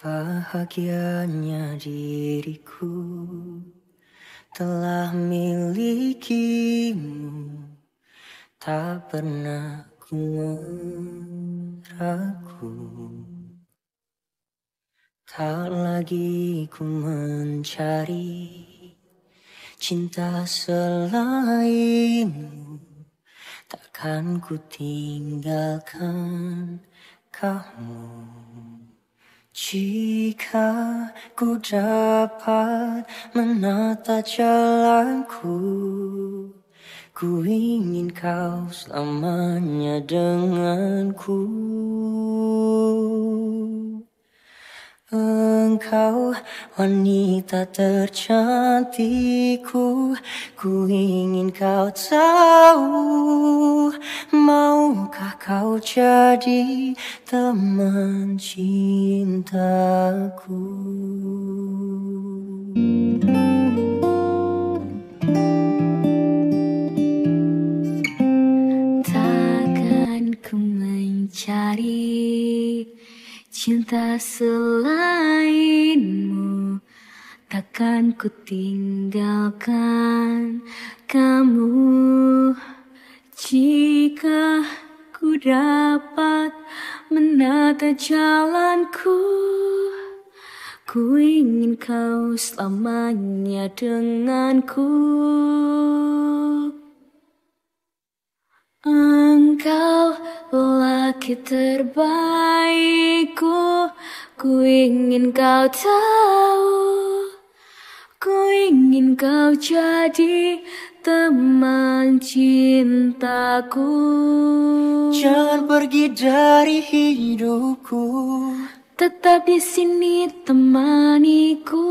Bahagianya diriku telah milikimu Tak pernah ku meragu Tak lagi ku mencari cinta selainmu Takkan ku tinggalkan kamu jika ku dapat menata jalanku Ku ingin kau selamanya denganku Engkau wanita tercantikku. Ku ingin kau tahu Maukah kau jadi teman cintaku? Takkan ku mencari cinta selainmu Takkan ku tinggalkan kamu. Jika ku dapat menata jalanku Ku ingin kau selamanya denganku terbaikku Ku ingin kau tahu. Ku ingin kau jadi teman cintaku. Jangan pergi dari hidupku. Tetap di sini temaniku